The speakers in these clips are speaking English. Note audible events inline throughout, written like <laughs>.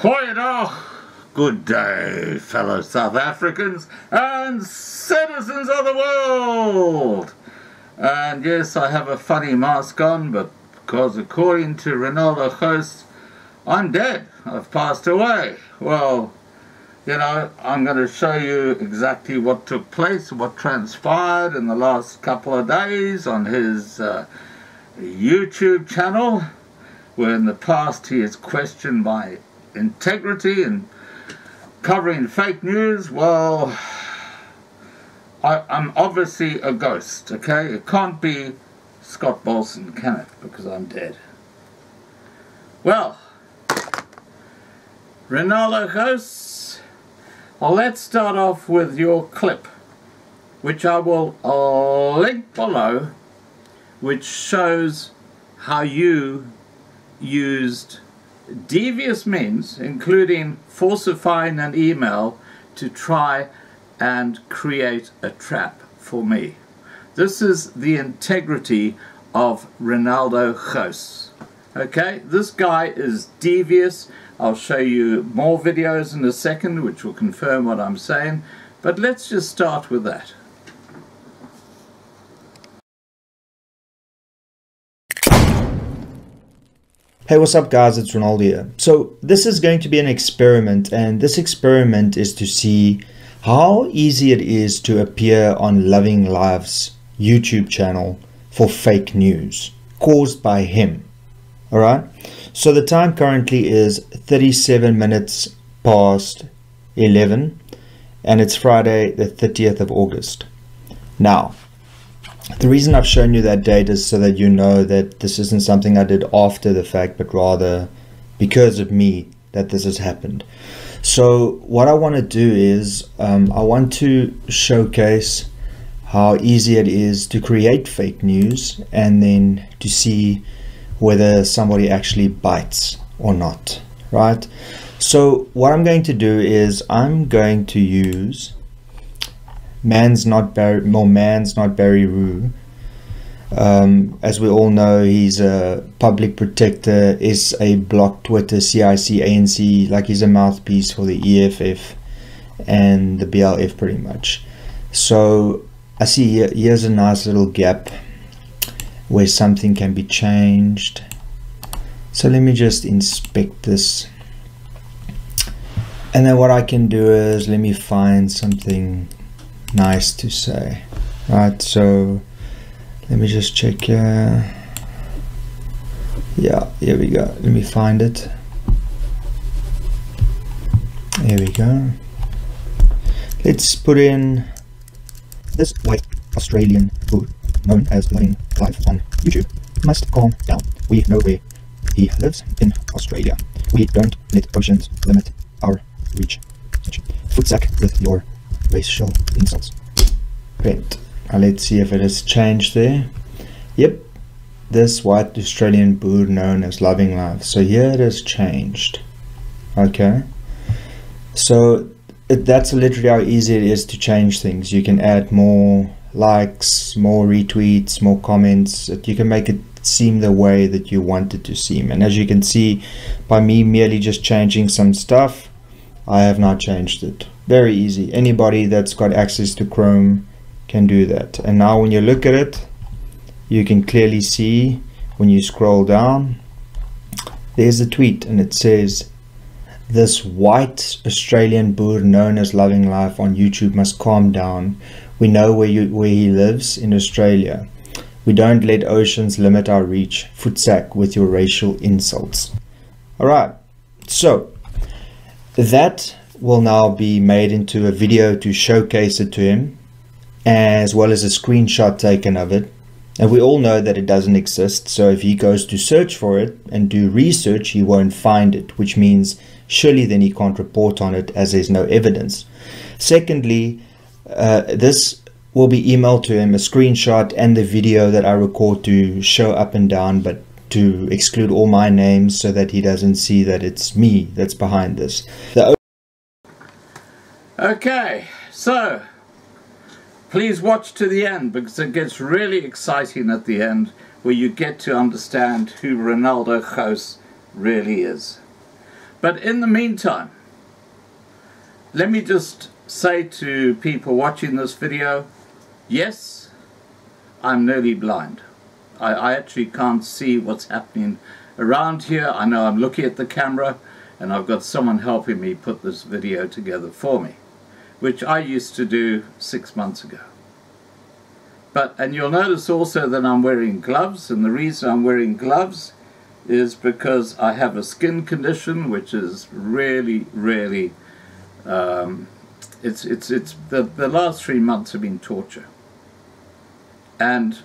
Goeiedag, good day, fellow South Africans and citizens of the world. And yes, I have a funny mask on, but because according to Renaldo Gouws, I'm dead. I've passed away. Well, you know, I'm going to show you exactly what took place, what transpired in the last couple of days on his uh, YouTube channel, where in the past he is questioned my integrity and covering fake news. Well, I, I'm obviously a ghost, okay? It can't be Scott Balson, can it? Because I'm dead. Well, Renaldo Gouws, well, let's start off with your clip, which I will uh, link below, which shows how you used devious means, including falsifying an email, to try and create a trap for me. This is the integrity of Renaldo Gouws. Okay, this guy is devious. I'll show you more videos in a second which will confirm what I'm saying, but let's just start with that. Hey, what's up guys, it's Renaldo here. So this is going to be an experiment and this experiment is to see how easy it is to appear on Loving Life's YouTube channel for fake news caused by him. Alright, so the time currently is 37 minutes past 11 and it's Friday the 30th of August. Now, the reason I've shown you that date is so that you know that this isn't something I did after the fact, but rather because of me that this has happened. So what I want to do is um, I want to showcase how easy it is to create fake news and then to see whether somebody actually bites or not, right? So what I'm going to do is I'm going to use Man's not Barry, more Man's not Barry Rue. Um, as we all know, he's a public protector, is a block Twitter, CIC, ANC, like he's a mouthpiece for the EFF and the BLF pretty much. So I see here, here's a nice little gap where something can be changed. So let me just inspect this. And then what I can do is let me find something nice to say. Right so let me just check here yeah here we go. Let me find it. Here we go. Let's put in this white Australian food known as Loving Life on YouTube. Must calm down. We know where he lives in Australia. We don't let oceans limit our reach. Foot sack with your insults. Now let's see if it has changed there. Yep. This white Australian boer known as Loving Life. So here it has changed. Okay. So it, that's literally how easy it is to change things. You can add more likes, more retweets, more comments. You can make it seem the way that you want it to seem. And as you can see, by me merely just changing some stuff, I have not changed it. Very easy. Anybody that's got access to Chrome can do that. And now when you look at it, you can clearly see when you scroll down, there's a tweet and it says, this white Australian boer known as Loving Life on YouTube must calm down. We know where, you, where he lives in Australia. We don't let oceans limit our reach. Footsack with your racial insults. Alright, so that will now be made into a video to showcase it to him as well as a screenshot taken of it. And we all know that it doesn't exist so if he goes to search for it and do research he won't find it which means surely then he can't report on it as there's no evidence. Secondly uh, this will be emailed to him a screenshot and the video that I record to show up and down but to exclude all my names so that he doesn't see that it's me that's behind this. Okay, so please watch to the end because it gets really exciting at the end where you get to understand who Renaldo Gouws really is. But in the meantime, let me just say to people watching this video, yes, I'm nearly blind. I, I actually can't see what's happening around here. I know I'm looking at the camera and I've got someone helping me put this video together for me, which I used to do six months ago. But, and you'll notice also that I'm wearing gloves, and the reason I'm wearing gloves is because I have a skin condition which is really, really, um, it's, it's, it's, the, the last three months have been torture. And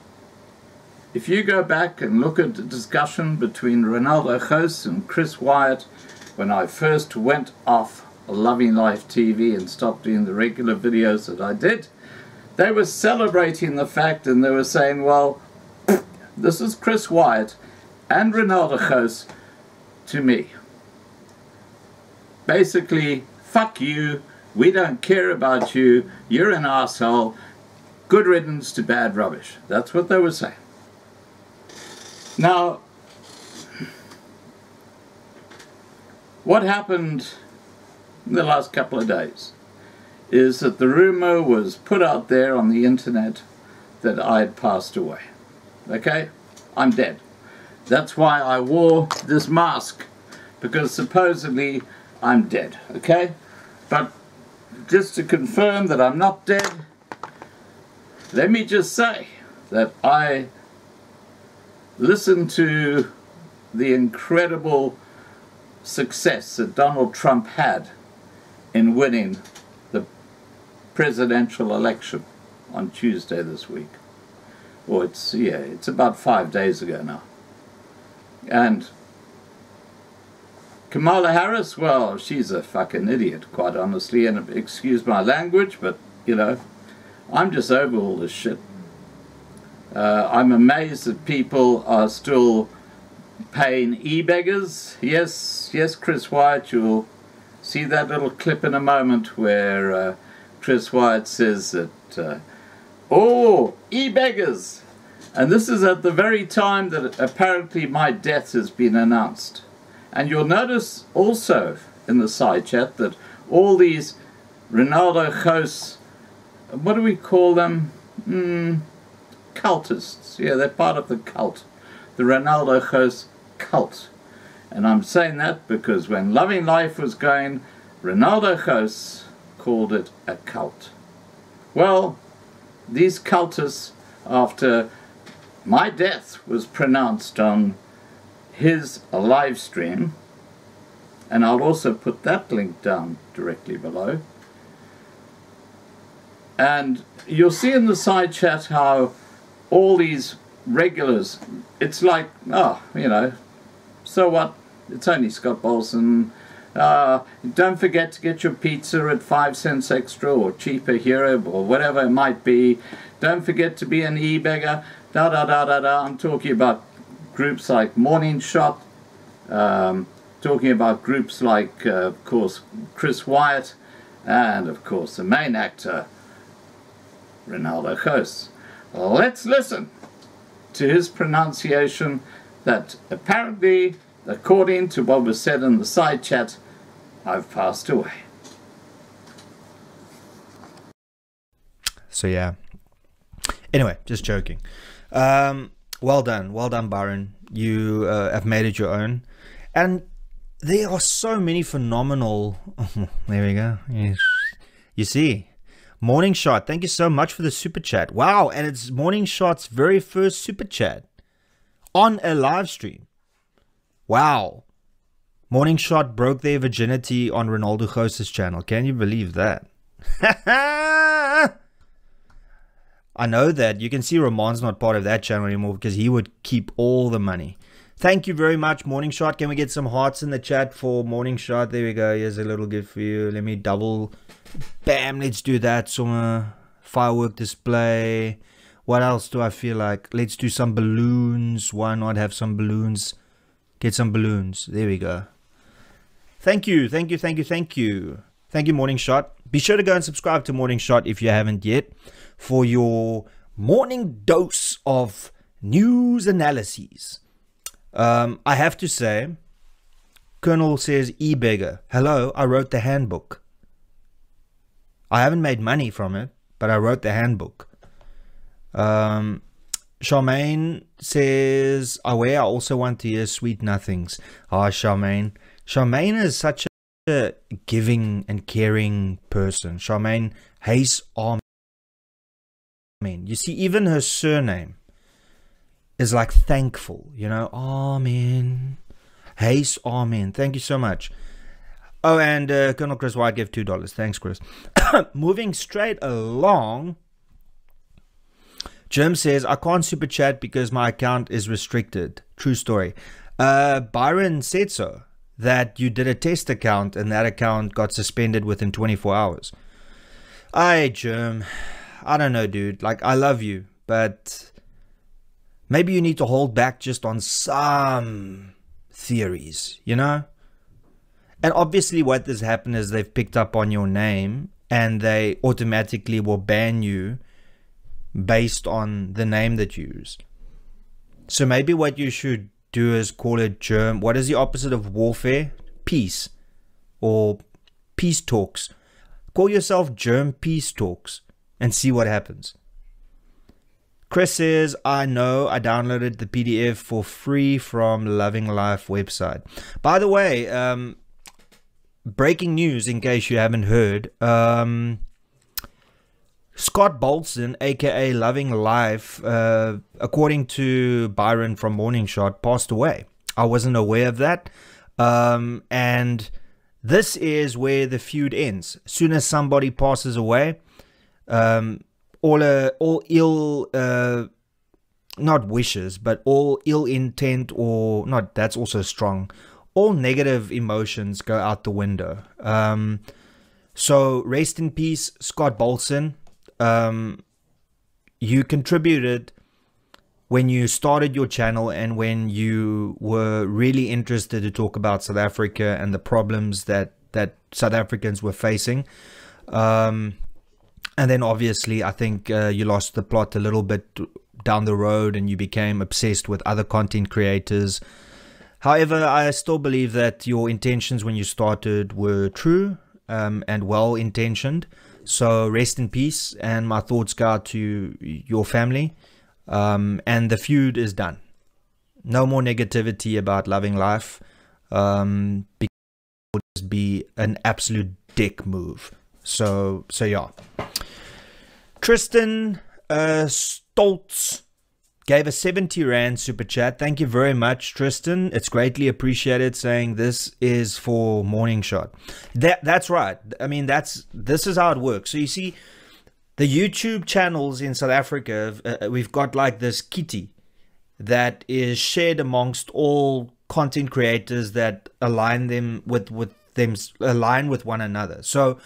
if you go back and look at the discussion between Renaldo Gouws and Chris Wyatt when I first went off Loving Life TV and stopped doing the regular videos that I did, they were celebrating the fact and they were saying, well, <clears throat> this is Chris Wyatt and Renaldo Gouws to me. Basically, fuck you, we don't care about you, you're an asshole, good riddance to bad rubbish. That's what they were saying. Now, what happened in the last couple of days is that the rumor was put out there on the internet that I had passed away. Okay? I'm dead. That's why I wore this mask, because supposedly I'm dead, okay? But just to confirm that I'm not dead, let me just say that I listened to the incredible success that Donald Trump had in winning the presidential election on Tuesday this week. Or it's, yeah, it's about five days ago now. And Kamala Harris, well, she's a fucking idiot, quite honestly, and excuse my language, but, you know, I'm just over all this shit. Uh, I'm amazed that people are still paying e-beggars. Yes, yes, Chris White, you'll see that little clip in a moment where uh, Chris White says that, uh, oh, e-beggars, and this is at the very time that apparently my death has been announced. And you'll notice also in the side chat that all these Renaldo Gouws, what do we call them? Mm, cultists. Yeah, they're part of the cult. The Renaldo cult. And I'm saying that because when Loving Life was going, Renaldo Gouws called it a cult. Well, these cultists, after my death was pronounced on his live stream, and I'll also put that link down directly below. And you'll see in the side chat how all these regulars, it's like, oh, you know, so what? It's only Scott Balson. Uh, don't forget to get your pizza at five cents extra or cheaper here or whatever it might be. Don't forget to be an e-beggar da da da da da. I'm talking about groups like Morning Shot, um, talking about groups like, uh, of course, Chris Wyatt, and of course the main actor, Renaldo Gouws. Let's listen to his pronunciation that apparently, according to what was said in the side chat, I've passed away. So yeah. Anyway, just joking. Um, well done, well done, Byron. You uh, have made it your own, and there are so many phenomenal. <laughs> there we go. Yes. You see, Morning Shot. Thank you so much for the super chat. Wow, and it's Morning Shot's very first super chat on a live stream. Wow. Morning Shot broke their virginity on Renaldo Gouws' channel. Can you believe that? <laughs> I know that you can see Ramon's not part of that channel anymore because he would keep all the money. Thank you very much, Morning Shot. Can we get some hearts in the chat for Morning Shot? There we go. Here's a little gift for you. Let me double. Bam, let's do that. Some uh, firework display. What else do I feel like? Let's do some balloons. Why not have some balloons? Get some balloons. There we go. Thank you, thank you, thank you, thank you. Thank you, Morning Shot. Be sure to go and subscribe to Morning Shot if you haven't yet for your morning dose of news analyses. Um, I have to say, Colonel says, e-beggar. Hello, I wrote the handbook. I haven't made money from it, but I wrote the handbook. Um, Charmaine says, Aware, I also want to hear Sweet Nothings. Ah, oh, Charmaine. Charmaine is such a giving and caring person. Charmaine Hayes Amen. You see, even her surname is like thankful, you know. Amen. Hayes Amen. Thank you so much. Oh, and uh, Colonel Chris White gave $2. Thanks, Chris. <coughs> Moving straight along. Jim says, I can't super chat because my account is restricted. True story. Uh, Byron said so, that you did a test account and that account got suspended within 24 hours. I, Jim, I don't know, dude. Like, I love you, but maybe you need to hold back just on some theories, you know? And obviously, what has happened is they've picked up on your name and they automatically will ban you based on the name that you use. So maybe what you should do is call it germ. What is the opposite of warfare? Peace or peace talks. Call yourself germ peace talks and see what happens. Chris says, I know I downloaded the PDF for free from Loving Life website. By the way, um, breaking news in case you haven't heard. Um, Scott Balson, aka Loving Life, uh, according to Byron from Morning Shot, passed away. I wasn't aware of that. Um, and this is where the feud ends. As soon as somebody passes away, um, all uh, all ill uh, not wishes, but all ill intent or not that's also strong. All negative emotions go out the window. Um, so rest in peace, Scott Balson um, you contributed when you started your channel and when you were really interested to talk about South Africa and the problems that that South Africans were facing. Um, and then obviously, I think uh, you lost the plot a little bit down the road and you became obsessed with other content creators. However, I still believe that your intentions when you started were true um, and well intentioned. So rest in peace, and my thoughts go to your family. Um, and the feud is done. No more negativity about loving life. Um, because it would just be an absolute dick move. So, so yeah. Tristan uh, Stoltz gave a 70 Rand super chat. Thank you very much, Tristan. It's greatly appreciated saying this is for Morning Shot. That that's right. I mean, that's this is how it works. So you see the YouTube channels in South Africa, uh, uh, we've got like this kitty that is shared amongst all content creators that align them with with them align with one another. So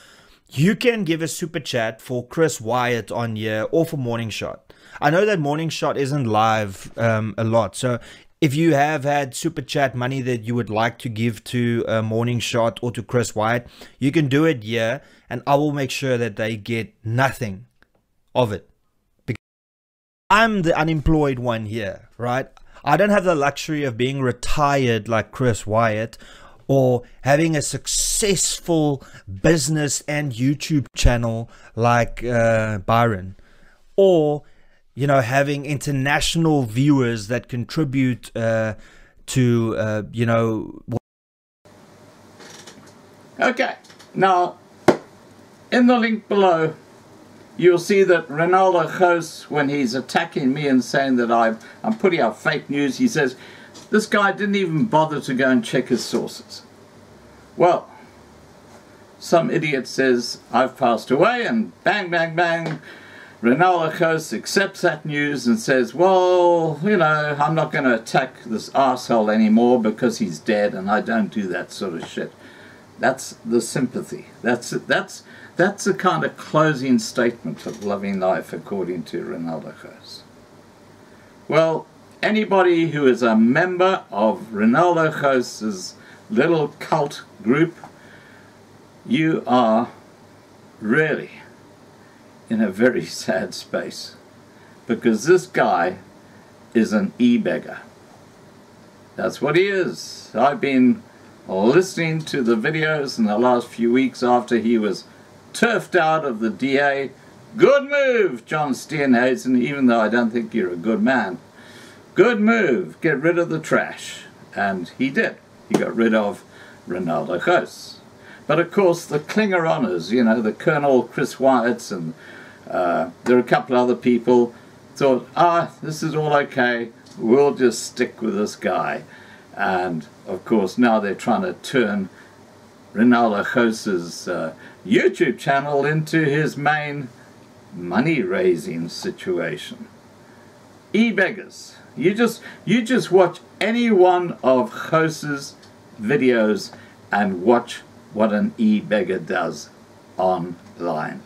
you can give a super chat for Chris Wyatt on here or for Morning Shot I know that Morning Shot isn't live um, a lot, so if you have had super chat money that you would like to give to uh, Morning Shot or to Chris White, you can do it here, and I will make sure that they get nothing of it. Because I'm the unemployed one here, right? I don't have the luxury of being retired like Chris Wyatt or having a successful business and YouTube channel like uh, Byron or you know, having international viewers that contribute uh, to, uh, you know. Okay, now in the link below, you'll see that Renaldo Gouws, when he's attacking me and saying that I'm, I'm putting out fake news, he says, this guy didn't even bother to go and check his sources. Well, some idiot says I've passed away and bang, bang, bang, Renaldo Gouws accepts that news and says, well, you know, I'm not going to attack this asshole anymore because he's dead and I don't do that sort of shit. That's the sympathy. That's that's that's the kind of closing statement of loving life according to Renaldo Gouws. Well, anybody who is a member of Renaldo Gouws's little cult group, you are really in a very <laughs> sad space because this guy is an e-beggar. That's what he is. I've been listening to the videos in the last few weeks after he was turfed out of the DA. Good move, John Steenhuisen, even though I don't think you're a good man. Good move, get rid of the trash. And he did. He got rid of Renaldo Gouws. But of course, the Klinger honours, you know, the Colonel Chris Wyatts and uh, there are a couple other people thought, ah, this is all okay. We'll just stick with this guy. And of course, now they're trying to turn Renaldo Gouws's uh, YouTube channel into his main money-raising situation. E-beggars. You just you just watch any one of Gouws's videos and watch what an e-beggar does online.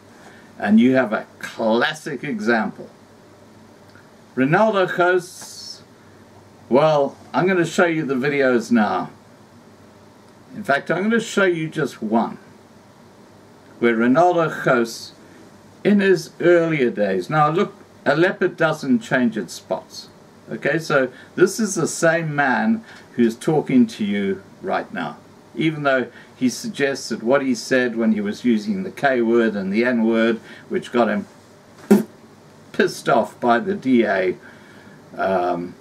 And you have a classic example. Renaldo Gouws, well, I'm going to show you the videos now. In fact, I'm going to show you just one. Where Renaldo Gouws, in his earlier days, now look, a leopard doesn't change its spots. Okay, so this is the same man who's talking to you right now. Even though he suggests that what he said when he was using the K word and the N word, which got him pissed off by the DA, um,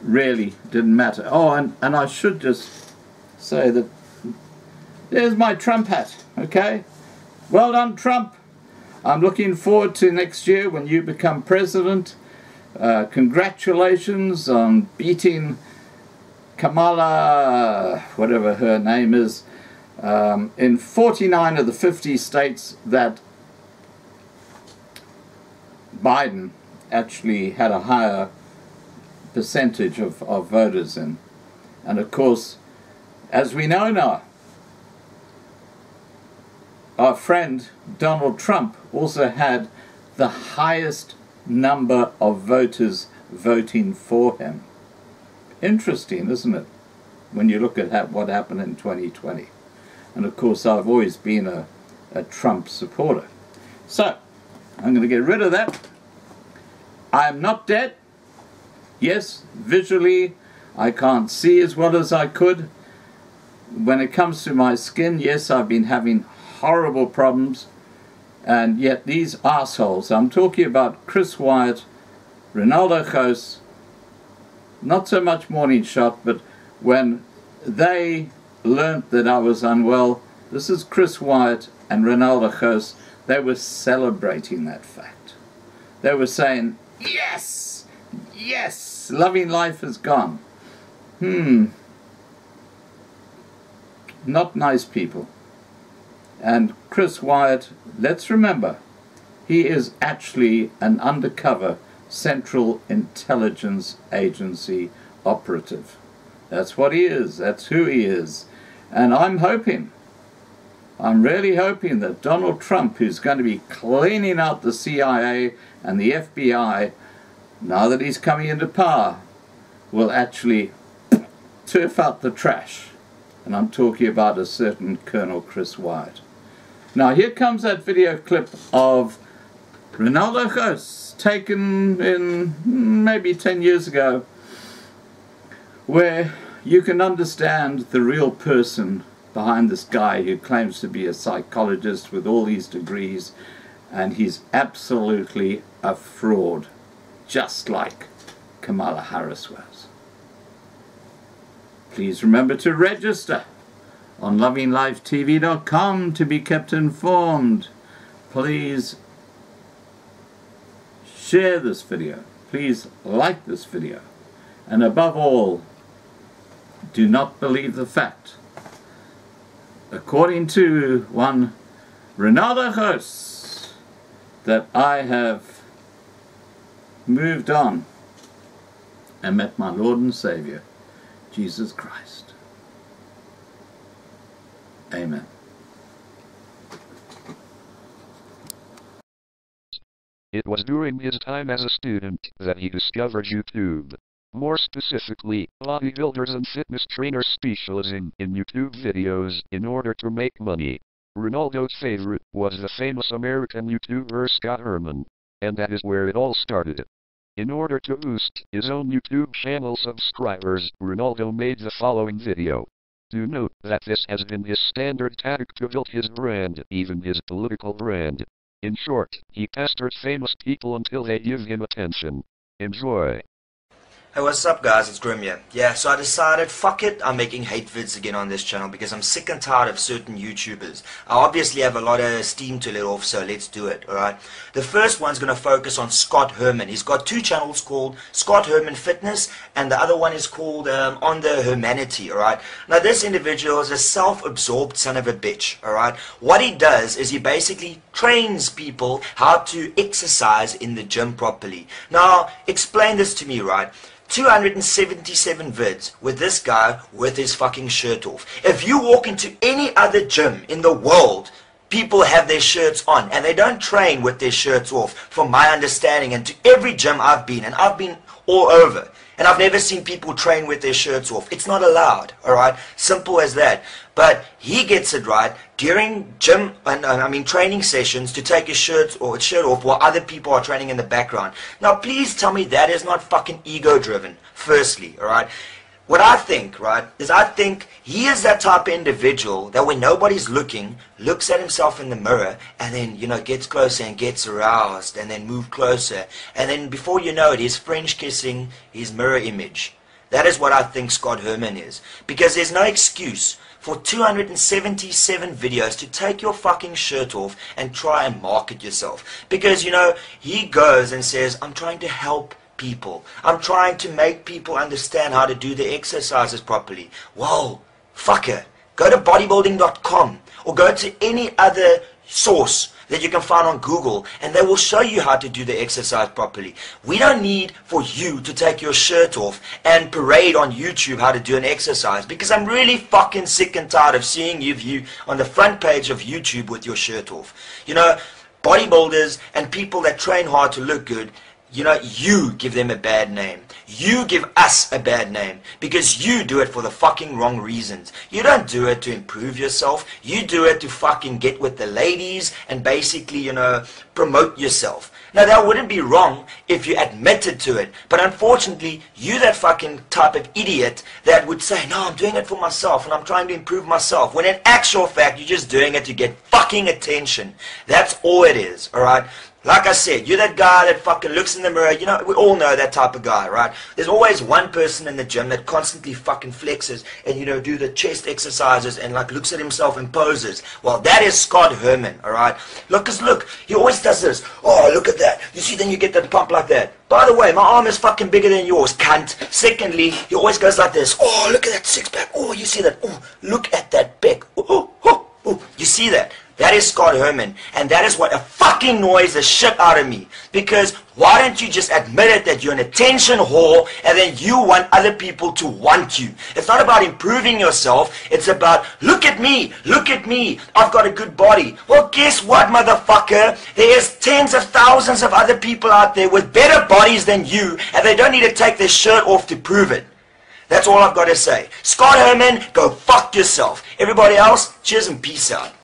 really didn't matter. Oh, and, and I should just say that there's my Trump hat, okay? Well done, Trump. I'm looking forward to next year when you become president. Uh, congratulations on beating Kamala, whatever her name is, um, in 49 of the 50 states that Biden actually had a higher percentage of, of voters in. And of course, as we know now, our friend Donald Trump also had the highest number of voters voting for him. Interesting, isn't it? When you look at what happened in 2020. And of course, I've always been a, a Trump supporter. So, I'm going to get rid of that. I'm not dead. Yes, visually, I can't see as well as I could. When it comes to my skin, yes, I've been having horrible problems. And yet these assholes, I'm talking about Chris Wyatt, Renaldo Gouws, not so much Morning Shot, but when they learnt that I was unwell, this is Chris Wyatt and Renaldo Gouws, they were celebrating that fact. They were saying, yes, yes, loving life is gone. Hmm. Not nice people. And Chris Wyatt, let's remember, he is actually an undercover Central Intelligence Agency operative. That's what he is. That's who he is. And I'm hoping, I'm really hoping that Donald Trump, who's going to be cleaning out the CIA and the FBI, now that he's coming into power, will actually turf out the trash. And I'm talking about a certain Colonel Chris White. Now here comes that video clip of Renaldo Gouws, taken in maybe 10 years ago, where you can understand the real person behind this guy who claims to be a psychologist with all these degrees, and he's absolutely a fraud, just like Kamala Harris was. Please remember to register on lovinglifetv.com to be kept informed. Please share this video. Please like this video. And above all, do not believe the fact. According to one Renaldo Gouws, that I have moved on and met my Lord and Savior, Jesus Christ. Amen. It was during his time as a student that he discovered YouTube. More specifically, bodybuilders and fitness trainers specializing in YouTube videos in order to make money. Renaldo's favorite was the famous American YouTuber Scott Herman, and that is where it all started. In order to boost his own YouTube channel subscribers, Renaldo made the following video. Do note that this has been his standard tactic to build his brand, even his political brand. In short, he pesters famous people until they give him attention. Enjoy. Hey, what's up, guys? It's Grim here. Yeah, so I decided, fuck it, I'm making hate vids again on this channel because I'm sick and tired of certain YouTubers. I obviously have a lot of steam to let off, so let's do it, alright? The first one's going to focus on Scott Herman. He's got two channels called Scott Herman Fitness, and the other one is called um, On the alright? Now, this individual is a self-absorbed son of a bitch, alright? What he does is he basically trains people how to exercise in the gym properly. Now, explain this to me, right? 277 vids with this guy with his fucking shirt off. If you walk into any other gym in the world, people have their shirts on and they don't train with their shirts off, from my understanding. And to every gym I've been, and I've been all over, and I've never seen people train with their shirts off. It's not allowed, all right? Simple as that. But he gets it right during gym and I mean training sessions to take his shirt or his shirt off while other people are training in the background. Now, please tell me that is not fucking ego driven. Firstly, all right? What I think, right, is I think he is that type of individual that when nobody's looking, looks at himself in the mirror and then, you know, gets closer and gets aroused and then move closer. And then before you know it, he's French kissing his mirror image. That is what I think Scott Herman is. Because there's no excuse for 277 videos to take your fucking shirt off and try and market yourself. Because, you know, he goes and says, I'm trying to help people. I'm trying to make people understand how to do the exercises properly. Whoa, fucker. Go to bodybuilding.com or go to any other source that you can find on Google and they will show you how to do the exercise properly. We don't need for you to take your shirt off and parade on YouTube how to do an exercise because I'm really fucking sick and tired of seeing you view on the front page of YouTube with your shirt off. You know, bodybuilders and people that train hard to look good you know, you give them a bad name. You give us a bad name because you do it for the fucking wrong reasons. You don't do it to improve yourself. You do it to fucking get with the ladies and basically, you know, promote yourself. Now that wouldn't be wrong if you admitted to it. But unfortunately, you that fucking type of idiot that would say, no, I'm doing it for myself and I'm trying to improve myself. When in actual fact, you're just doing it to get fucking attention. That's all it is, alright? Like I said, you're that guy that fucking looks in the mirror. You know, we all know that type of guy, right? There's always one person in the gym that constantly fucking flexes and, you know, do the chest exercises and, like, looks at himself and poses. Well, that is Scott Herman, all right? Look, cause look, he always does this. Oh, look at that. You see, then you get that pump like that. By the way, my arm is fucking bigger than yours, cunt. Secondly, he always goes like this. Oh, look at that six pack. Oh, you see that? Oh, look at that back. Oh, oh, oh, oh. You see that? That is Scott Herman. And that is what a fucking annoys the shit out of me. Because why don't you just admit it that you're an attention whore and then you want other people to want you? It's not about improving yourself. It's about, look at me, look at me. I've got a good body. Well, guess what, motherfucker? There's tens of thousands of other people out there with better bodies than you and they don't need to take their shirt off to prove it. That's all I've got to say. Scott Herman, go fuck yourself. Everybody else, cheers and peace out.